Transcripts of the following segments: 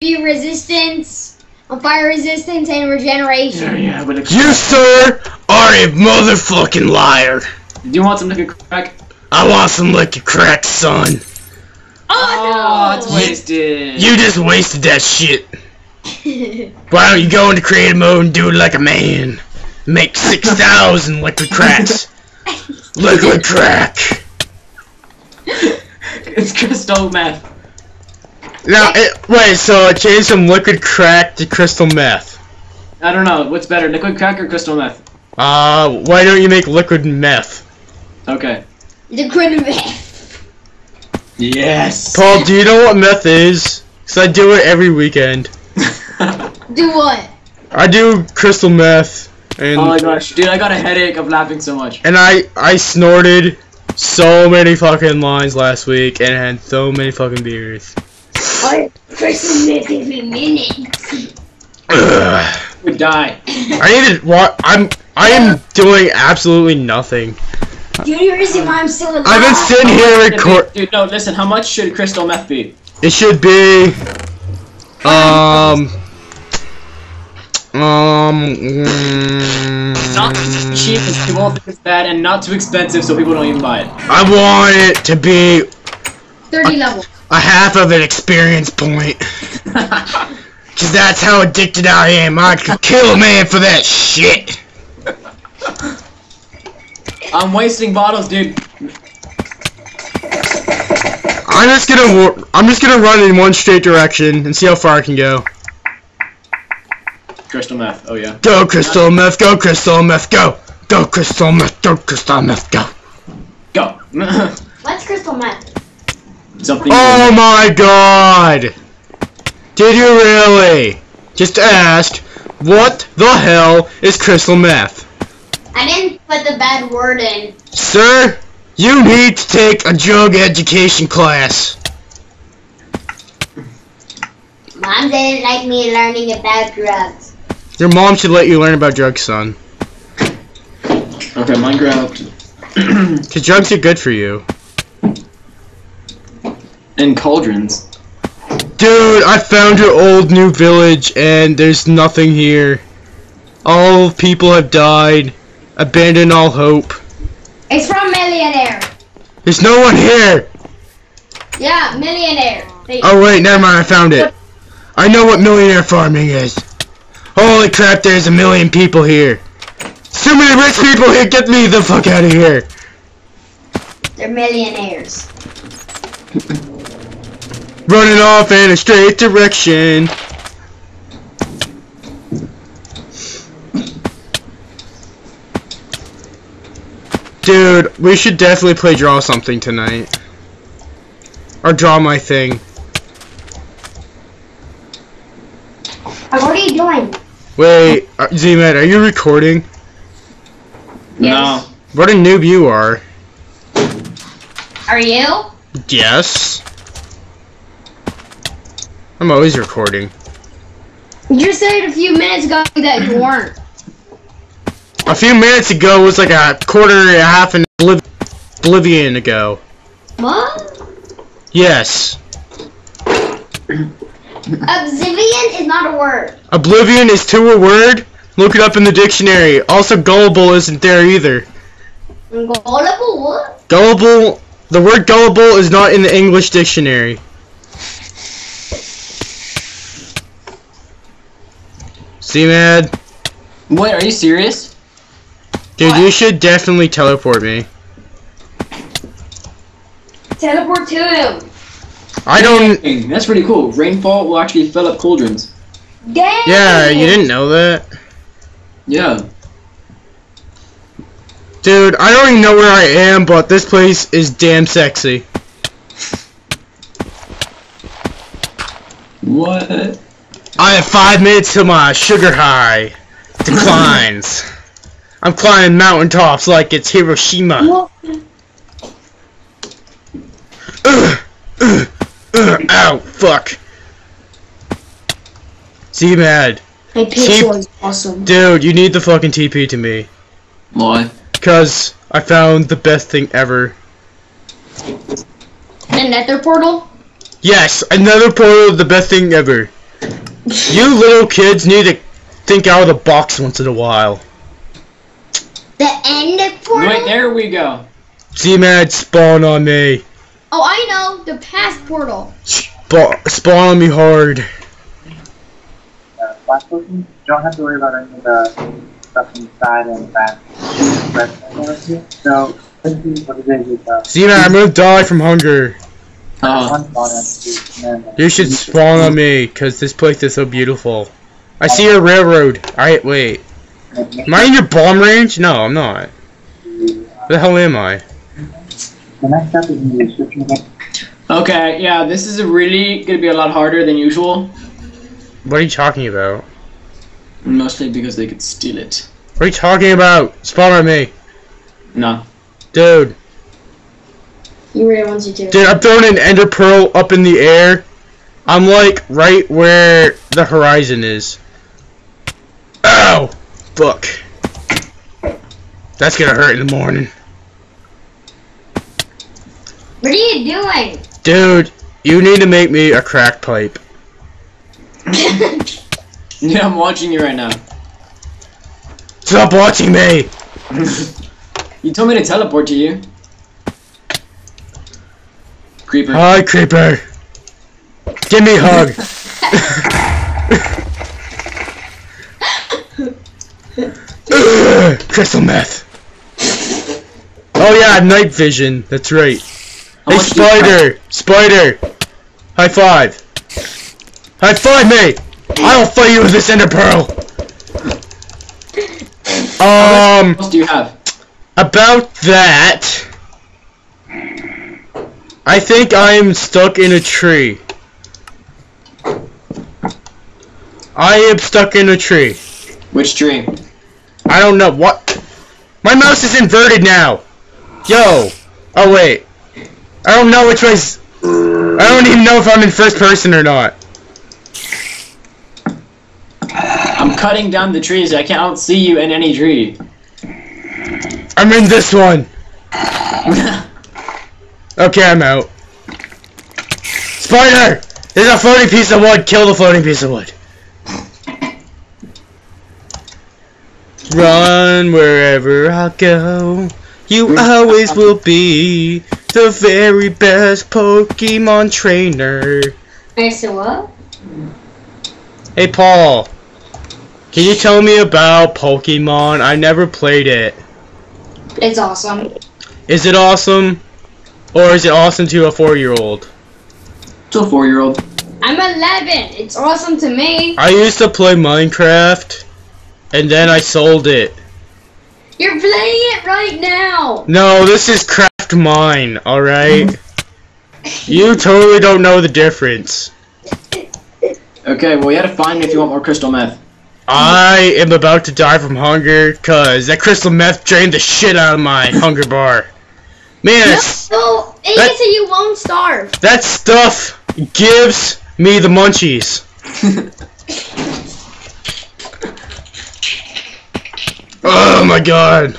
you resistance, on fire resistance, and regeneration. Yeah, yeah, but it's You, sir, are a motherfucking liar. Do you want some liquid crack? I want some liquid crack, son. Oh, no, oh, it's no! wasted. You just wasted that shit. Why don't you go into creative mode and do it like a man? Make 6,000 liquid cracks. Liquid crack. it's crystal meth. Now, it, wait, so I changed from liquid crack to crystal meth. I don't know. What's better, liquid crack or crystal meth? Uh, why don't you make liquid meth? Okay. Liquid meth. Yes. Paul, do you know what meth is? Cause I do it every weekend. Do what? I do crystal meth, and oh my gosh, dude, I got a headache of laughing so much. and I I snorted so many fucking lines last week and had so many fucking beers. Oh, crystal meth every minute. Ugh. Would die. I need to. What? I'm. I am doing absolutely nothing. Dude, you're reason why I'm still alive. I've been sitting here record. Dude, no, listen. How much should crystal meth be? It should be. Um. Um. mm, Not too cheap, because people don't think it's bad, and not too expensive, so people don't even buy it. I want it to be 30 levels. A half of an experience point. Cause that's how addicted I am. I could kill a man for that shit. I'm wasting bottles, dude. I'm just gonna. I'm just gonna run in one straight direction and see how far I can go. Crystal meth. Oh yeah. Go crystal meth. Go crystal meth. Go. Go crystal meth. Go crystal meth. Go. Go. What's crystal meth? Something. Oh my god! Did you really? Just asked, what the hell is crystal meth? I didn't put the bad word in. Sir, you need to take a drug education class. Mom didn't like me learning about drugs. Your mom should let you learn about drugs, son. Okay, Minecraft. Cause drugs are good for you. And cauldrons. Dude, I found your old new village and there's nothing here. All people have died. Abandon all hope. It's from Millionaire. There's no one here! Yeah, Millionaire. They- Oh wait, never mind, I found it. I know what millionaire farming is. Holy crap, there's a million people here. So many rich people here, get me the fuck out of here. They're millionaires. Running off in a straight direction. Dude, we should definitely play draw something tonight. Or draw my thing. What are you doing? Wait, uh, Z-Man, are you recording? No. What a noob you are. Are you? Yes. I'm always recording. You just said a few minutes ago that you weren't. A few minutes ago was like a quarter and a half an obliv- oblivion ago. What? Yes. Obsidian is not a word. Oblivion is two a word. Look it up in the dictionary. Also, gullible isn't there either. Gullible what? Gullible. The word gullible is not in the English dictionary. See, mad? Wait, are you serious? Dude, What? you should definitely teleport me. Teleport to him. I don't. Dang, That's pretty cool. Rainfall will actually fill up cauldrons. Dang. Yeah, you didn't know that? Yeah. Dude, I don't even know where I am, but this place is damn sexy. What? I have five minutes till my sugar high declines. I'm climbing mountaintops like it's Hiroshima. Well, Ugh, ugh, ugh, ow, fuck. See, you, mad. My Cheap. pixel is awesome. Dude, you need the fucking TP to me. Why? Because I found the best thing ever. The nether portal? Yes, another portal, the best thing ever. You little kids need to think out of the box once in a while. The end portal? Wait, there we go. Z-Man spawn on me. Oh, I know. The past portal. Spa- spawn on me hard. uh, last person, you don't have to worry about any of the stuff inside and back. So, basically what it is is uh, Z-Man, I'm gonna die from hunger. Oh, one spawn entity, and then You should spawn on me, cause this place is so beautiful. I oh. see a railroad. Alright, wait. Am I in your bomb range? No, I'm not. Where the hell am I? The next step is in the description of it. okay. Yeah, this is really gonna be a lot harder than usual. What are you talking about? Mostly because they could steal it. What are you talking about? Spawn on me. No. Dude. He really wants you to. Dude, I'm throwing an ender pearl up in the air. I'm like right where the horizon is. Ow! Fuck. That's gonna hurt in the morning. What are you doing? Dude, you need to make me a crack pipe. Yeah, I'm watching you right now. Stop watching me! you told me to teleport to you. Creeper. Hi, creeper. Give me a hug. Ugh, crystal meth. Oh yeah, night vision. That's right. How Hey, much do you have? spider! Spider! High five! High five me! I'll fight you with this ender pearl! Um, What else do you have? about that... I think I'm stuck in a tree. I am stuck in a tree. Which tree? I don't know what. My mouse is inverted now. Yo. Oh wait. I don't know which way's. I don't even know if I'm in first person or not. I'm cutting down the trees. I can't see you in any tree. I'm in this one. Okay, I'm out. Spider! There's a floating piece of wood. Kill the floating piece of wood. Run wherever I go. You mm. always will be the very best Pokemon trainer. I said what? Hey, Paul. Can you tell me about Pokemon? I never played it. It's awesome. Is it awesome? Or is it awesome to a four-year-old? To a four-year-old. I'm 11. It's awesome to me. I used to play Minecraft, and then I sold it. You're playing it right now. No, this is Craft Mine, alright? You totally don't know the difference. Okay, well, you gotta find me if you want more crystal meth. I am about to die from hunger, cause that crystal meth drained the shit out of my hunger bar. Man, No, it's- no, it That- is so you won't starve. that stuff gives me the munchies. Oh my god.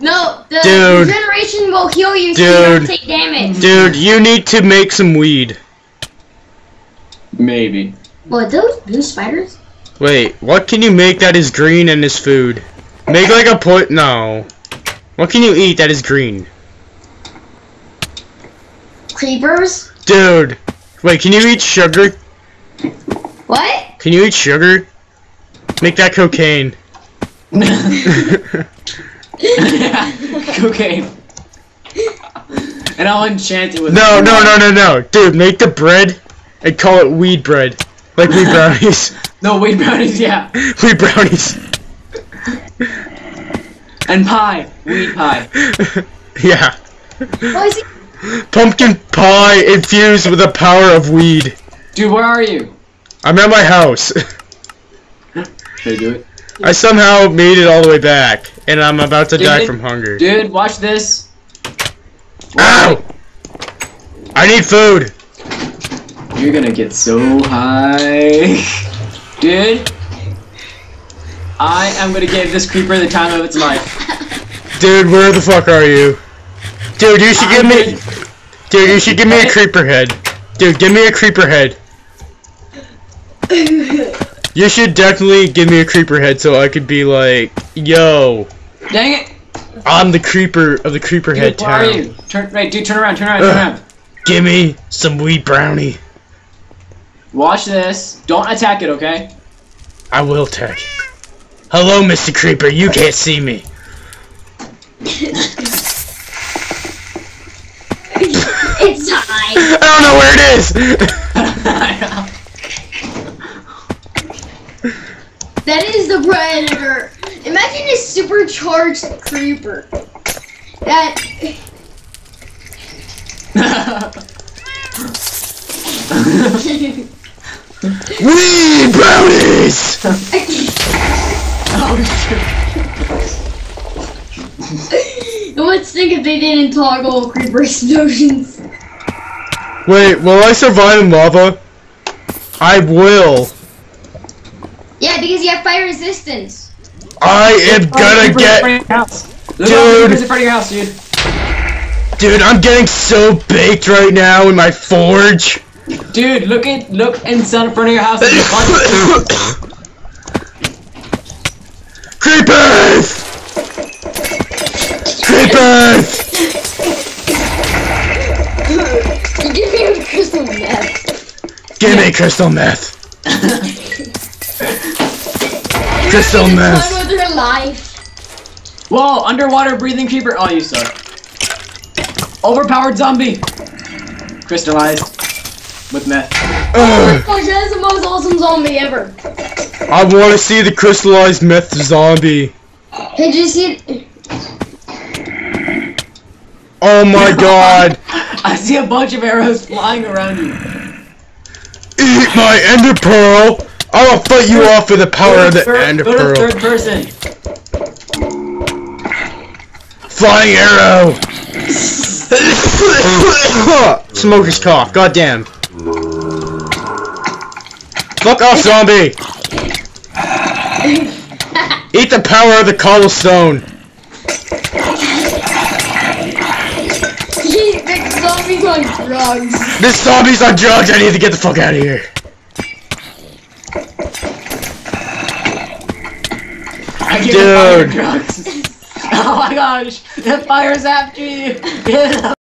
No, the Dude. regeneration will heal you so you Dude. don't take damage. Dude, you need to make some weed. Maybe. What, those blue spiders? Wait, what can you make that is green and is food? Make like a put. No. What can you eat that is green? Creepers? Dude. Wait, can you eat sugar? What? Can you eat sugar? Make that cocaine. Cocaine. and I'll enchant it with. No, no, no, no, no. Dude, make the bread and call it weed bread. Like weed brownies. No, weed brownies, yeah. weed brownies. And pie. Weed pie. yeah. Oh, is it? Pumpkin pie infused with the power of weed. Dude, where are you? I'm at my house. Should I do it? I somehow made it all the way back, and I'm about to Dude, die from hunger. Dude, watch this. Ow! I need food. You're gonna get so high. Dude. I am gonna give this creeper the time of its life. Dude, where the fuck are you? Dude, you should give me. Dude, you should give me a creeper head. Dude, give me a creeper head. You should definitely give me a creeper head so I could be like, yo, Dang it! I'm the creeper of the creeper head Dude, where are you? Turn, right, dude, turn around, turn around, turn around. Give me some wheat brownie. Watch this. Don't attack it, okay? I will tech. Hello, Mr. Creeper. You can't see me. It's high. I don't know where it is. That is the predator. Imagine a supercharged creeper. That Wheat brownies. oh, shit. Let's think if they didn't toggle creeper explosions. Wait, will I survive in lava? I will. Yeah, because you have fire resistance. I am gonna get, front of your house. Look Dude. in front of your house, dude. dude. I'm getting so baked right now in my forge. Dude, look at look inside in front of your house. There's a bunch of- Creepers! Creepers! Give me a crystal meth. Give me crystal meth. Crystal Fun meth. with her life. Whoa, underwater breathing creeper. Oh, you suck. Overpowered zombie. Crystallized. With meth. Ugh. Gosh, that is the most awesome zombie ever. I want to see the crystallized meth zombie. Hey, did you see it? Oh my god. I see a bunch of arrows flying around you. Eat my ender pearl. I will fight you off with the power of the Third- ender go to pearl. third person. Flying arrow. Smoker's cough. Goddamn. Fuck off, zombie. Eat the power of the cobblestone. the zombie's on drugs. This zombie's on drugs. I need to get the fuck out of here. I Dude. drugs. oh my gosh, the fire's after you. Get